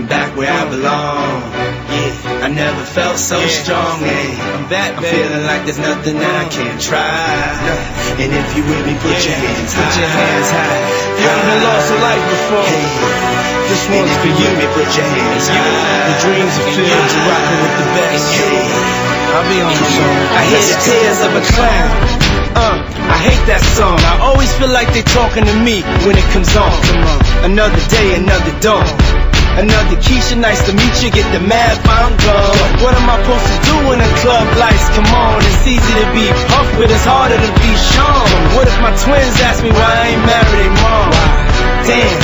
I'm back where I belong. Yeah, I never felt so strong. Yeah, I'm back, I'm feeling like there's nothing that I can't try. And if you with me, put your hands high. Put your hands high. You ever lost a life before? This And one's for you me, put your hands high. The dreams are filled, you're rocking with the best. I'll be on the song. I hear the tears of a clown. Uh, I hate that song. I always feel like they're talking to me when it comes on. Another day, another dawn. Another Keisha, nice to meet you. Get the mad, I'm gone. What am I supposed to do when the club lights come on? It's easy to be Puff, but it's harder to be Sean. What if my twins ask me why I ain't married their mom? Damn,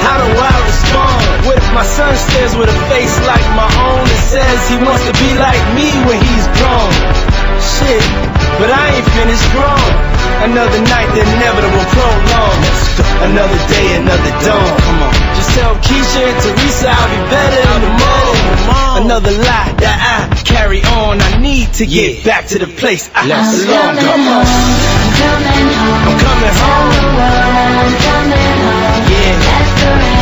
how do I respond? What if my son stares with a face like my own and says he wants to be like me when he's grown? Shit, but I ain't finished grown. Another night, the inevitable prolong. Another day, another dawn. Come on. Just Another lie that I carry on. I need to get back to the place I I'm belong. coming Come on. I'm coming home. I'm coming home. I'm coming home. Yeah. Let the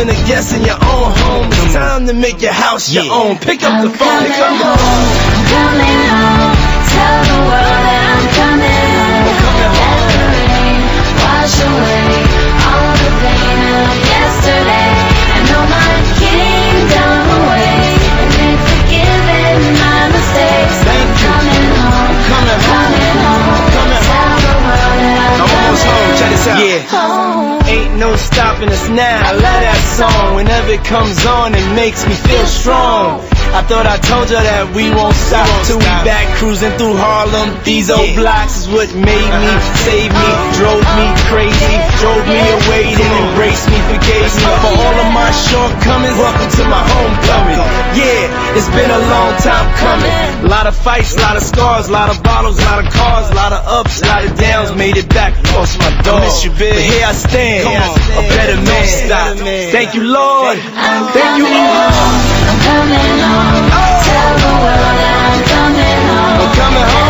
been a guest in your own home. It's time to make your house your own. Pick up the I'm phone, coming pick up the home. phone. I'm coming home. Stopping us now. I love that song. Whenever it comes on, it makes me feel strong. I thought I told you that we won't stop till we back cruising through Harlem. These old blocks is what made me, saved me, drove me crazy, drove me away, then embraced me, forgave me for all of my shortcomings. Welcome to my homecoming. Yeah, it's been a long time coming. A lot of fights, a lot of scars, a lot of bottles, a lot of cars, a lot of ups, a lot of downs. Made it back, lost my dog. miss you, big. But here I stand, Come on. a better man. Stop. Thank you, Lord. I'm Thank you, coming Lord. home. I'm coming home. Oh. Tell the world I'm coming home. I'm coming home.